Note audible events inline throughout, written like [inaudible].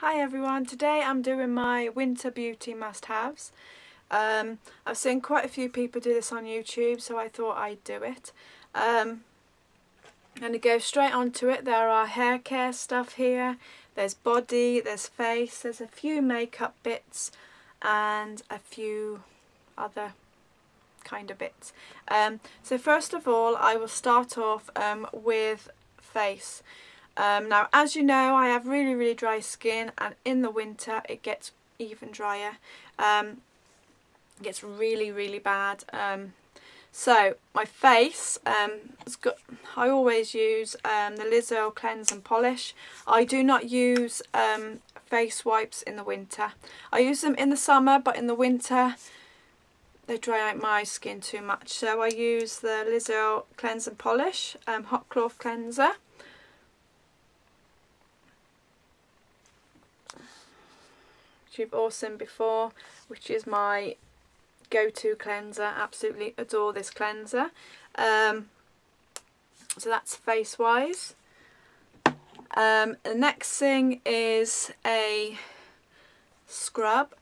Hi everyone, today I'm doing my winter beauty must-haves. Um, I've seen quite a few people do this on YouTube so I thought I'd do it. Um, I'm going to go straight onto it. There are hair care stuff here, there's body, there's face, there's a few makeup bits and a few other kind of bits. Um, so first of all I will start off um, with face. Um, now as you know I have really really dry skin and in the winter it gets even drier. Um, it gets really really bad. Um, so my face, um, got, I always use um, the Liz Earle Cleanse and Polish. I do not use um, face wipes in the winter. I use them in the summer but in the winter they dry out my skin too much. So I use the Liz Earle Cleanse and Polish Hot Cloth Cleanser. All seen before, which is my go-to cleanser. Absolutely adore this cleanser. Um, so that's face-wise. Um, the next thing is a scrub.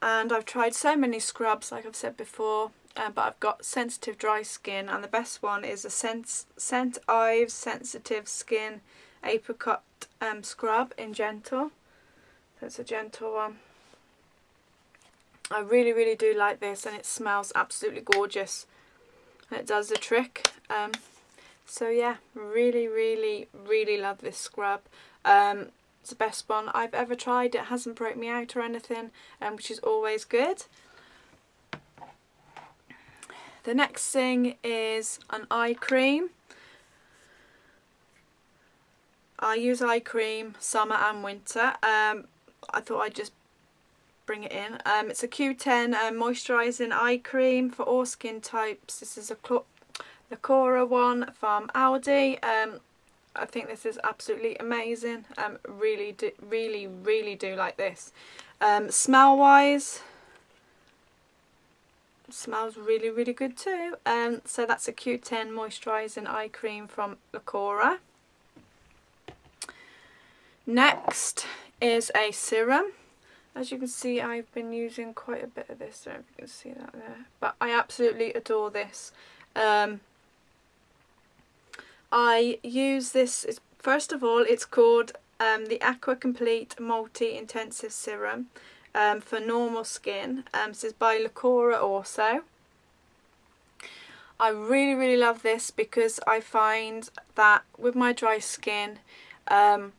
And I've tried so many scrubs, like I've said before, uh, but I've got sensitive dry skin. And the best one is a Scent, St. Ives Sensitive Skin Apricot um, Scrub in Gentle. That's a gentle one. I really, really do like this and it smells absolutely gorgeous. It does the trick. Um, so yeah, really, really, really love this scrub. Um, it's the best one I've ever tried. It hasn't broke me out or anything, um, which is always good. The next thing is an eye cream. I use eye cream summer and winter. Um, I thought I'd just bring it in. Um, it's a Q10 uh, moisturising eye cream for all skin types. This is a Lacura one from Aldi. Um, I think this is absolutely amazing. Um, really, do, really, really do like this. Um, smell wise, smells really, really good too. Um, so that's a Q10 moisturising eye cream from Lacura. Next is a serum. As you can see I've been using quite a bit of this, I don't know if you can see that there. But I absolutely adore this. Um, I use this, first of all it's called um, the Aqua Complete Multi Intensive Serum um, for normal skin. Um, this is by Lacura also. I really really love this because I find that with my dry skin um,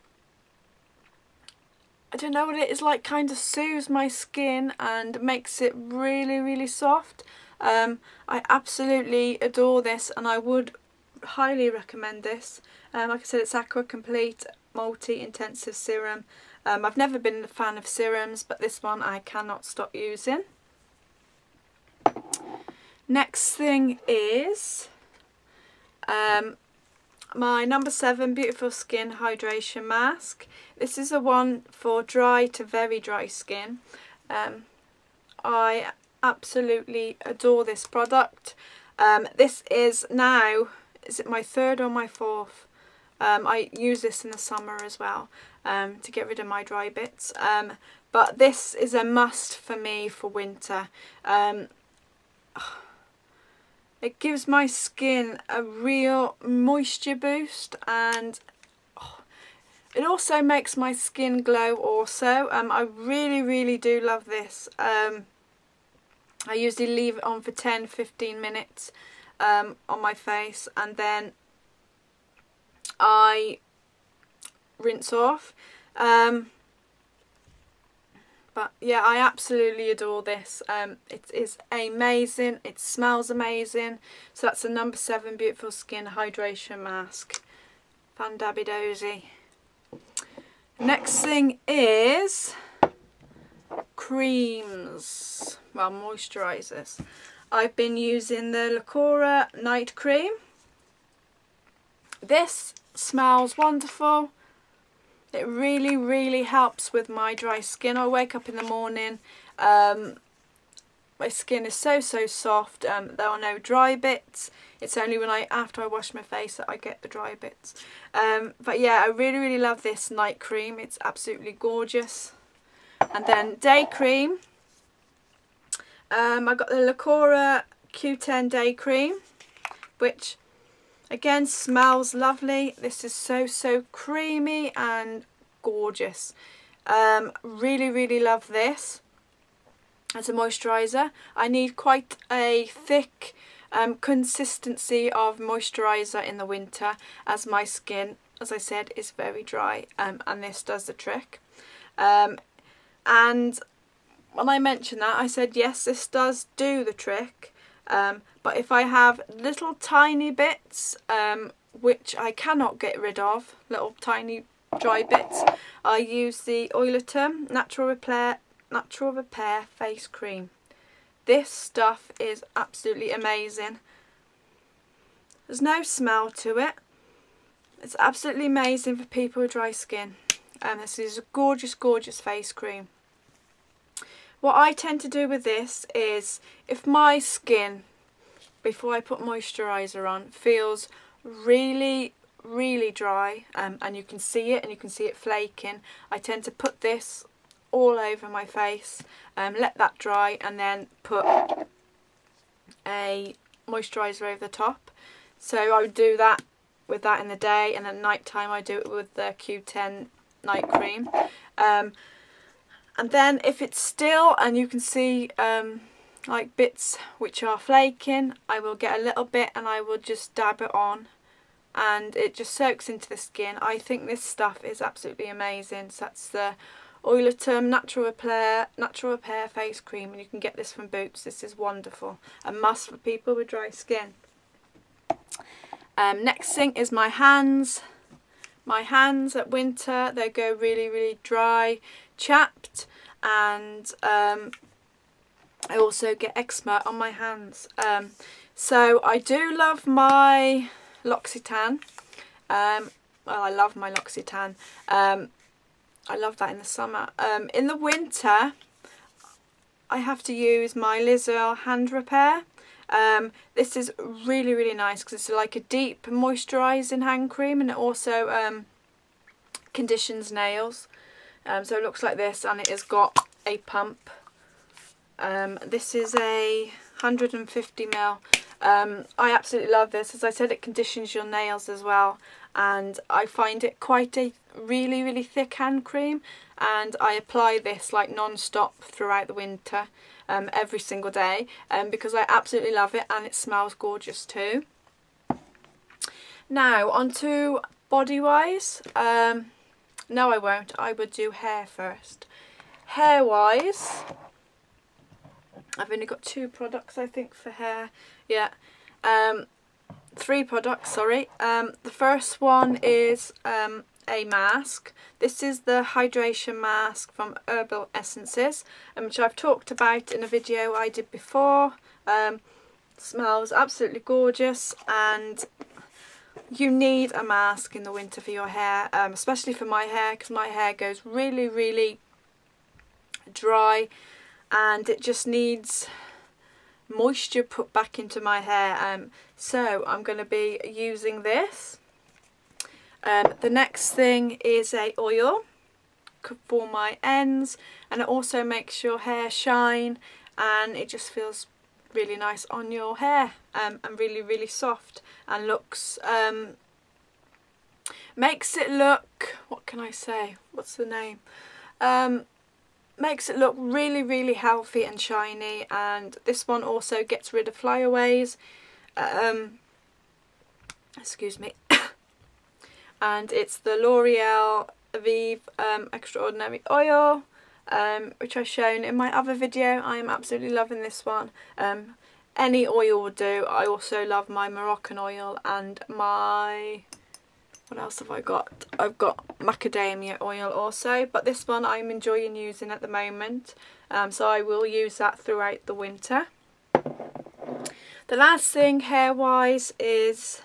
I don't know what it is like kind of soothes my skin and makes it really really soft. Um, I absolutely adore this and I would highly recommend this. Um, like I said it's Aqua Complete Multi Intensive Serum. Um, I've never been a fan of serums but this one I cannot stop using. Next thing is um, my number seven Beautiful Skin Hydration Mask. This is a one for dry to very dry skin. Um, I absolutely adore this product. Um, this is now, is it my third or my fourth? Um, I use this in the summer as well um, to get rid of my dry bits. Um, but this is a must for me for winter. Um, it gives my skin a real moisture boost and oh, it also makes my skin glow also. Um, I really, really do love this. Um, I usually leave it on for 10-15 minutes um, on my face and then I rinse off. Um, but yeah, I absolutely adore this. Um, it is amazing. It smells amazing. So that's the number seven Beautiful Skin Hydration Mask. Fandabidozy. Next thing is creams. Well, moisturisers. I've been using the Lacura Night Cream. This smells wonderful. It really, really helps with my dry skin. I wake up in the morning, um, my skin is so so soft um, there are no dry bits. It's only when I after I wash my face that I get the dry bits. Um, but yeah I really really love this night cream. It's absolutely gorgeous. And then day cream. Um, I got the Lacura Q10 day cream which again smells lovely this is so so creamy and gorgeous um, really really love this as a moisturiser. I need quite a thick um, consistency of moisturiser in the winter as my skin, as I said, is very dry um, and this does the trick. Um, and when I mentioned that, I said, yes, this does do the trick. Um, but if I have little tiny bits, um, which I cannot get rid of, little tiny dry bits, I use the Oilatum Natural Repair Natural Repair Face Cream. This stuff is absolutely amazing. There's no smell to it. It's absolutely amazing for people with dry skin. And this is a gorgeous, gorgeous face cream. What I tend to do with this is if my skin, before I put moisturiser on, feels really, really dry um, and you can see it and you can see it flaking, I tend to put this all over my face um, let that dry and then put a moisturiser over the top. So I would do that with that in the day and then night time I do it with the Q10 night cream. Um, and then if it's still and you can see um, like bits which are flaking I will get a little bit and I will just dab it on and it just soaks into the skin I think this stuff is absolutely amazing so that's the Oilatum Natural Repair, Natural Repair Face Cream and you can get this from Boots. This is wonderful. A must for people with dry skin. Um, next thing is my hands. My hands at winter, they go really, really dry, chapped and um, I also get eczema on my hands. Um, so I do love my L'Occitane. Um, well, I love my L'Occitane. Um, I love that in the summer. Um, in the winter, I have to use my Liz Earle Hand Repair. Um, this is really, really nice because it's like a deep moisturising hand cream and it also conditions nails. Um, so it looks like this and it has got a pump. Um, this is a 150ml. Um, I absolutely love this. As I said, it conditions your nails as well and I find it quite a really really thick hand cream and I apply this like non-stop throughout the winter um, every single day um, because I absolutely love it and it smells gorgeous too. Now onto body wise, um, no I won't, I would do hair first. Hair wise, I've only got two products I think for hair, yeah. Um, three products, sorry. Um, the first one is um, a mask. This is the hydration mask from Herbal Essences, um, which I've talked about in a video I did before. Um, smells absolutely gorgeous and you need a mask in the winter for your hair, um, especially for my hair because my hair goes really, really dry and it just needs moisture put back into my hair. Um, so I'm going to be using this. Um, the next thing is a oil for my ends and it also makes your hair shine and it just feels really nice on your hair um, and really really soft and looks um, makes it look what can I say? What's the name? Um, makes it look really really healthy and shiny and this one also gets rid of flyaways. Um, excuse me. [coughs] And it's the L'Oreal Vive um, Extraordinary Oil um, which I've shown in my other video. I am absolutely loving this one. Um, any oil will do I also love my Moroccan oil and my what else have I got? I've got macadamia oil also, but this one I'm enjoying using at the moment. Um, so I will use that throughout the winter. The last thing hair-wise is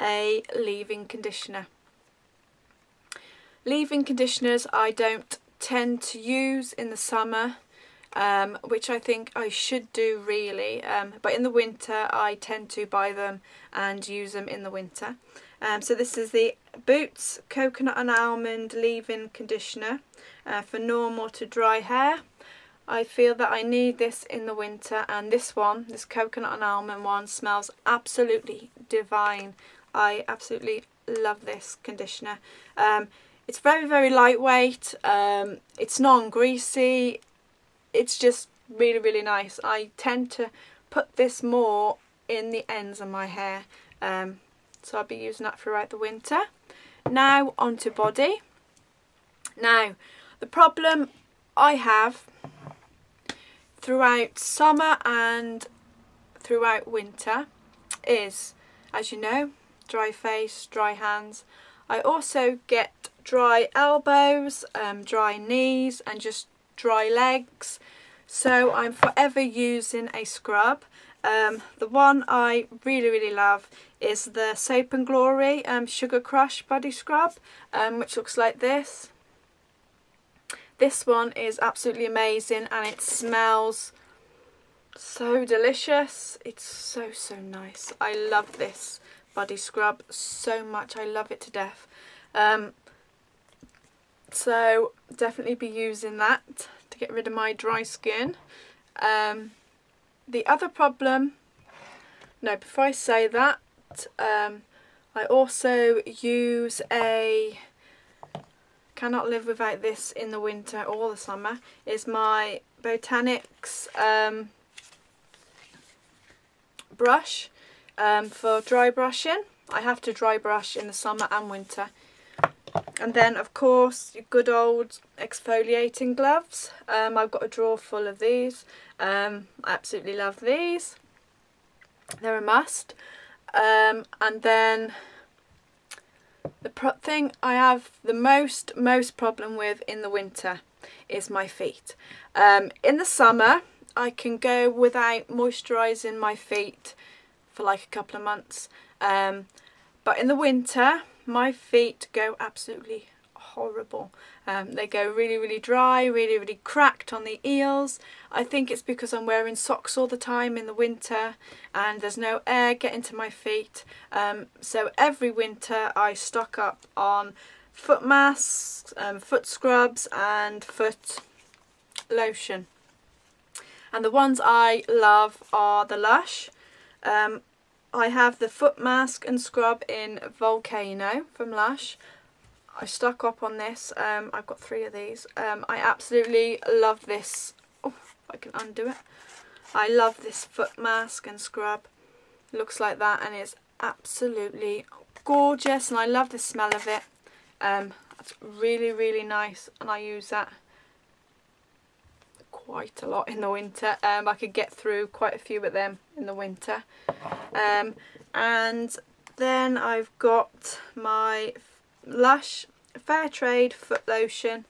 a leave-in conditioner. Leave-in conditioners I don't tend to use in the summer um, which I think I should do really. Um, but in the winter, I tend to buy them and use them in the winter. Um, so this is the Boots Coconut and Almond Leave-In Conditioner uh, for normal to dry hair. I feel that I need this in the winter and this one, this coconut and almond one, smells absolutely divine. I absolutely love this conditioner. Um, it's very, very lightweight. Um, it's non-greasy. It's just really, really nice. I tend to put this more in the ends of my hair. Um, so I'll be using that throughout the winter. Now onto body. Now, the problem I have throughout summer and throughout winter is, as you know, dry face, dry hands. I also get dry elbows, um, dry knees and just dry legs. So I'm forever using a scrub. Um, the one I really, really love is the Soap and Glory um, Sugar Crush Body Scrub, um, which looks like this. This one is absolutely amazing and it smells so delicious. It's so, so nice. I love this body scrub so much. I love it to death. Um, so definitely be using that to get rid of my dry skin. Um, the other problem, no, before I say that, um, I also use a cannot live without this in the winter or the summer is my Botanics um, brush um, for dry brushing. I have to dry brush in the summer and winter. And then of course good old exfoliating gloves. Um, I've got a drawer full of these. Um, I absolutely love these. They're a must. Um, and then the thing I have the most, most problem with in the winter is my feet. Um, in the summer, I can go without moisturising my feet for like a couple of months. Um, but in the winter, my feet go absolutely horrible. Um, they go really, really dry, really, really cracked on the eels. I think it's because I'm wearing socks all the time in the winter and there's no air getting to my feet. Um, so every winter I stock up on foot masks, um, foot scrubs and foot lotion. And the ones I love are the Lush. Um, I have the foot mask and scrub in Volcano from Lush. I stuck up on this. Um, I've got three of these. Um, I absolutely love this. Oh, I can undo it. I love this foot mask and scrub. Looks like that and it's absolutely gorgeous and I love the smell of it. Um, it's really, really nice and I use that quite a lot in the winter. Um, I could get through quite a few of them in the winter. Um, and then I've got my Lush Fair Trade Foot Lotion,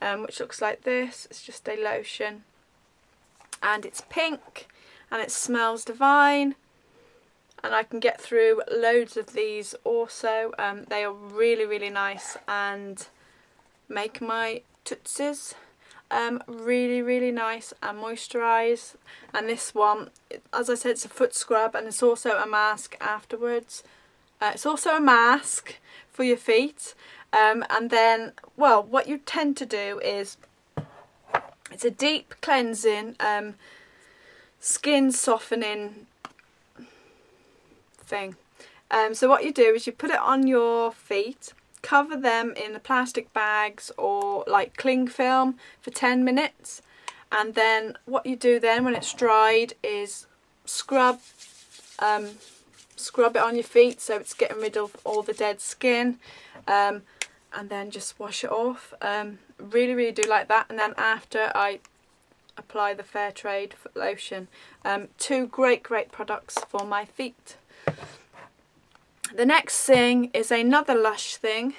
um, which looks like this. It's just a lotion. And it's pink and it smells divine. And I can get through loads of these also. Um, they are really, really nice and make my tootsies um, really, really nice and moisturise. And this one, as I said, it's a foot scrub and it's also a mask afterwards. Uh, it's also a mask for your feet. Um, and then, well, what you tend to do is, it's a deep cleansing, um, skin softening thing. Um, so what you do is you put it on your feet, cover them in the plastic bags or like cling film for 10 minutes. And then what you do then when it's dried is scrub um, scrub it on your feet so it's getting rid of all the dead skin. Um, and then just wash it off. Um, really really do like that. And then after I apply the fair trade foot lotion. Um, two great great products for my feet the next thing is another Lush thing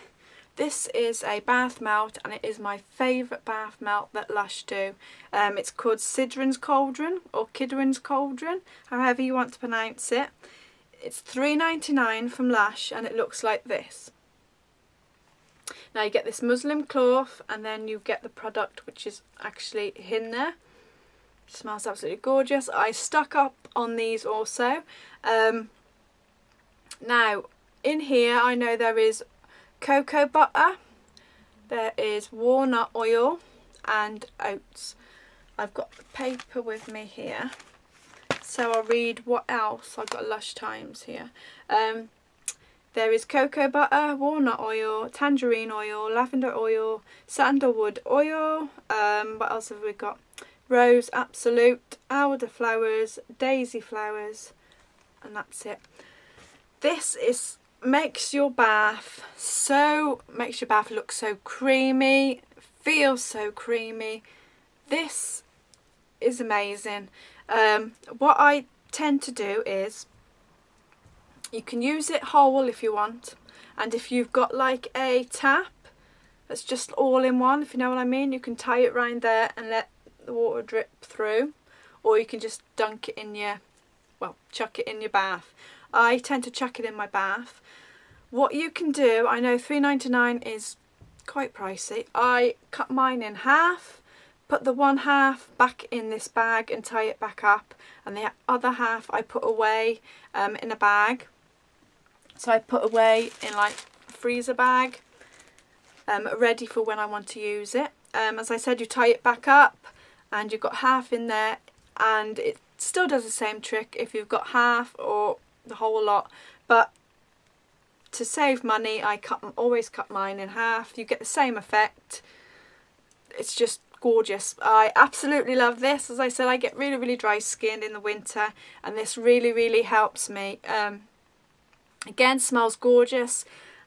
this is a bath melt and it is my favourite bath melt that Lush do. Um, it's called Sidrin's Cauldron or Kidrin's Cauldron, however you want to pronounce it. It's three ninety nine from Lush and it looks like this. Now you get this muslin cloth and then you get the product which is actually in there. Smells absolutely gorgeous. I stuck up on these also. Um, now, in here I know there is cocoa butter, there is walnut oil and oats. I've got the paper with me here. So I'll read what else. I've got Lush Times here. Um, there is cocoa butter, walnut oil, tangerine oil, lavender oil, sandalwood oil. Um, what else have we got? Rose Absolute, elderflowers, daisy flowers, and that's it. This is makes your bath so makes your bath look so creamy, feels so creamy. This is amazing. Um, what I tend to do is you can use it whole if you want and if you've got like a tap that's just all in one if you know what I mean you can tie it round there and let the water drip through or you can just dunk it in your well chuck it in your bath I tend to chuck it in my bath. What you can do I know 3.99 is quite pricey. I cut mine in half put the one half back in this bag and tie it back up and the other half I put away um, in a bag. So I put away in like a freezer bag um, ready for when I want to use it. Um, as I said you tie it back up and you've got half in there and it still does the same trick if you've got half or the whole lot. But to save money I cut always cut mine in half. You get the same effect. It's just gorgeous. I absolutely love this. As I said I get really really dry skin in the winter and this really really helps me. Um, again smells gorgeous.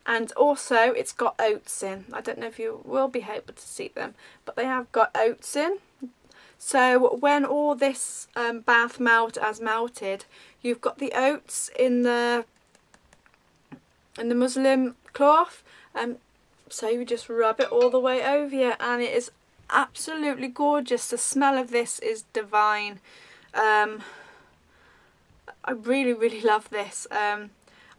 And also it's got oats in. I don't know if you will be able to see them but they have got oats in so when all this um, bath melt has melted, you've got the oats in the in the muslin cloth. Um, so you just rub it all the way over you and it is absolutely gorgeous. The smell of this is divine. Um, I really, really love this. Um,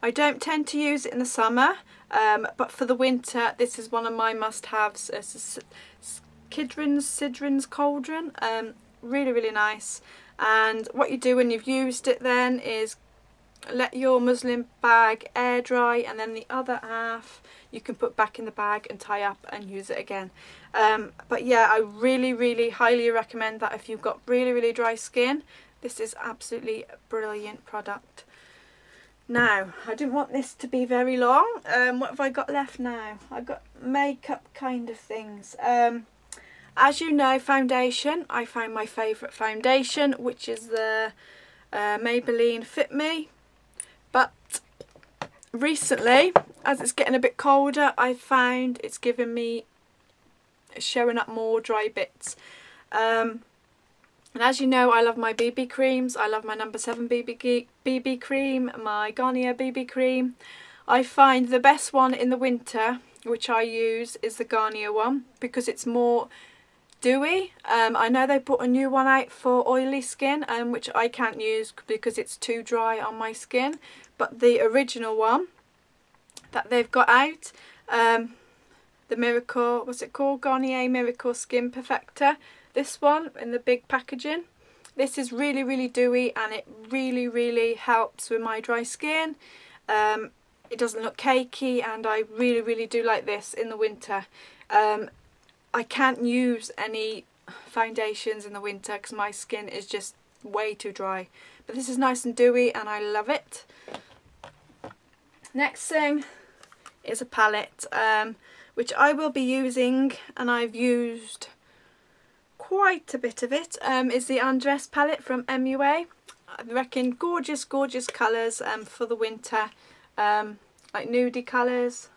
I don't tend to use it in the summer, um, but for the winter, this is one of my must-haves. Kidron's Sidron's Cauldron. Um, really, really nice. And what you do when you've used it then is let your muslin bag air dry and then the other half you can put back in the bag and tie up and use it again. Um, but yeah, I really, really highly recommend that if you've got really, really dry skin. This is absolutely brilliant product. Now, I didn't want this to be very long. Um, what have I got left now? I've got makeup kind of things. Um, as you know, foundation, I found my favourite foundation, which is the uh, Maybelline Fit Me. But recently, as it's getting a bit colder, I found it's giving me, showing up more dry bits. Um, and as you know, I love my BB creams. I love my number 7 BB, BB cream, my Garnier BB cream. I find the best one in the winter, which I use, is the Garnier one because it's more dewy. Um, I know they put a new one out for oily skin, um, which I can't use because it's too dry on my skin. But the original one that they've got out, um, the Miracle, what's it called? Garnier Miracle Skin Perfector. This one in the big packaging. This is really, really dewy and it really, really helps with my dry skin. Um, it doesn't look cakey and I really, really do like this in the winter. Um, I can't use any foundations in the winter because my skin is just way too dry. But this is nice and dewy and I love it. Next thing is a palette um, which I will be using and I've used quite a bit of it um, is the Undress palette from MUA. I reckon gorgeous gorgeous colours um, for the winter um, like nudie colours.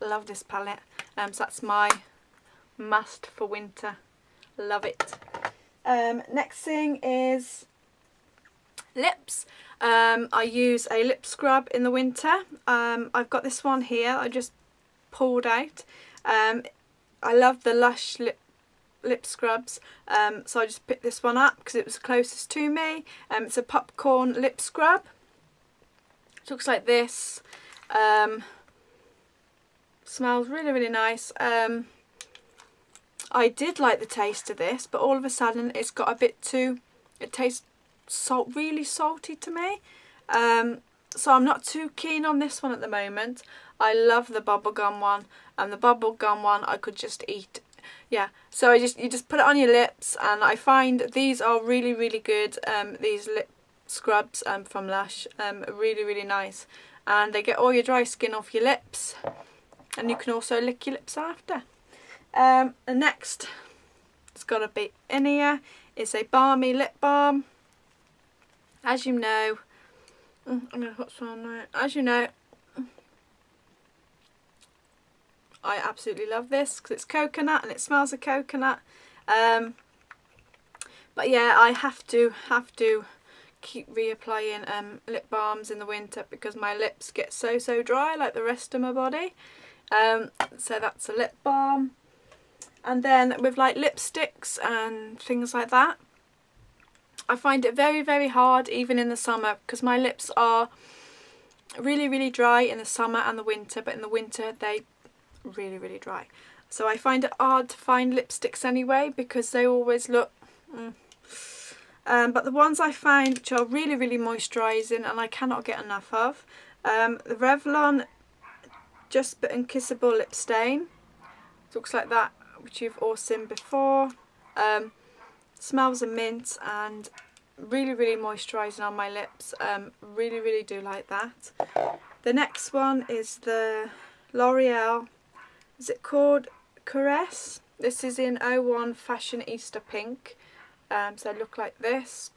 Love this palette. Um, so that's my must for winter. Love it. Um, next thing is lips. Um, I use a lip scrub in the winter. Um, I've got this one here I just pulled out. Um, I love the Lush lip lip scrubs um, so I just picked this one up because it was closest to me. Um, it's a popcorn lip scrub. It looks like this. Smells really really nice. Um, I did like the taste of this, but all of a sudden it's got a bit too, it tastes salt, really salty to me. Um, so I'm not too keen on this one at the moment. I love the bubblegum one and the bubblegum one I could just eat. Yeah, so I just you just put it on your lips and I find these are really really good. Um, these lip scrubs um, from Lush, um, really really nice and they get all your dry skin off your lips and you can also lick your lips after. Um, the next it's got to be in here, it's a balmy lip balm. As you know, mm, I'm going to put some on there. As you know, I absolutely love this because it's coconut and it smells of coconut. Um, but yeah, I have to have to keep reapplying um, lip balms in the winter because my lips get so so dry like the rest of my body. Um, so that's a lip balm. And then with like lipsticks and things like that, I find it very very hard even in the summer because my lips are really really dry in the summer and the winter but in the winter they really really dry so I find it hard to find lipsticks anyway because they always look mm. um, but the ones I find which are really really moisturising and I cannot get enough of um, the Revlon Just Bitten Kissable Lip Stain It looks like that which you've all seen before. Um, smells of mint and really really moisturising on my lips. Um, really really do like that. The next one is the L'Oreal. Is it called Caresse? This is in 01 Fashion Easter Pink. Um, so look like this.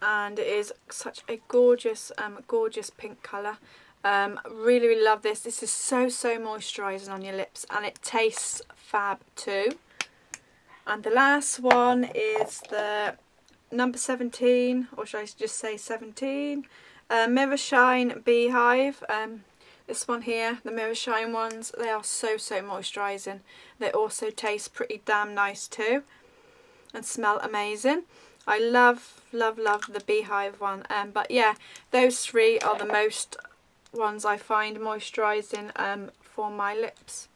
And it is such a gorgeous um, gorgeous pink colour um, really really love this this is so so moisturising on your lips and it tastes fab too and the last one is the number 17, or should I just say 17, uh, Mirror Shine Beehive. Um, this one here, the Mirror Shine ones, they are so, so moisturising. They also taste pretty damn nice too and smell amazing. I love, love, love the Beehive one. Um, but yeah, those three are the most ones I find moisturising um, for my lips.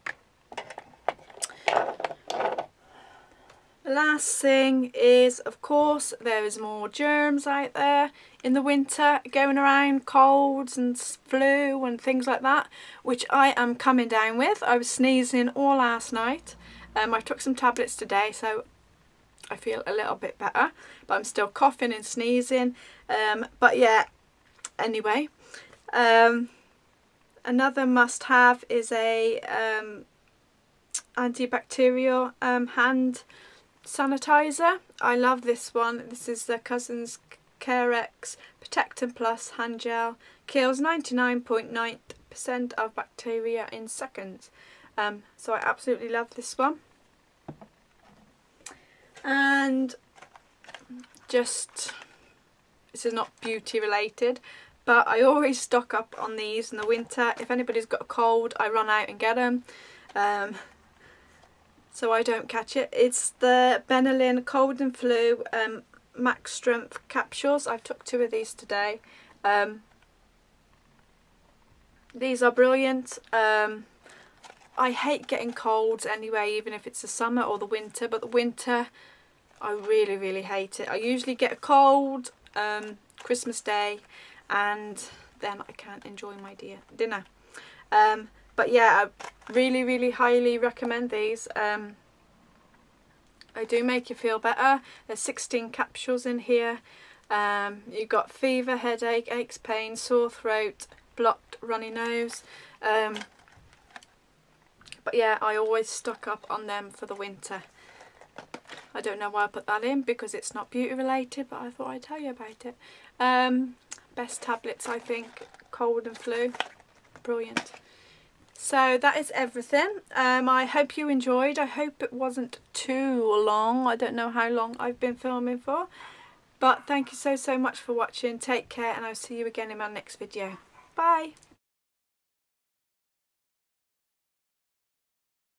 The last thing is of course there is more germs out there in the winter going around colds and flu and things like that which I am coming down with. I was sneezing all last night. Um, I took some tablets today so I feel a little bit better but I'm still coughing and sneezing. Um, but yeah anyway um, another must have is a um, antibacterial um, hand sanitizer. I love this one. This is the Cousins Carex Protectant Plus hand gel. Kills 99.9% of bacteria in seconds. Um, so I absolutely love this one. And just, this is not beauty related, but I always stock up on these in the winter. If anybody's got a cold, I run out and get them. Um, so I don't catch it. It's the Benylin Cold and Flu um, Max Strength capsules. I've took two of these today. Um, these are brilliant. Um, I hate getting colds anyway, even if it's the summer or the winter, but the winter, I really, really hate it. I usually get a cold um, Christmas Day and then I can't enjoy my dinner. Um, but yeah I really really highly recommend these. Um, I do make you feel better. There's 16 capsules in here. Um, you've got fever headache aches pain sore throat blocked runny nose. Um, but yeah I always stock up on them for the winter. I don't know why I put that in because it's not beauty related but I thought I'd tell you about it. Um, best tablets I think cold and flu brilliant so that is everything. Um, I hope you enjoyed. I hope it wasn't too long. I don't know how long I've been filming for. But thank you so, so much for watching. Take care and I'll see you again in my next video. Bye.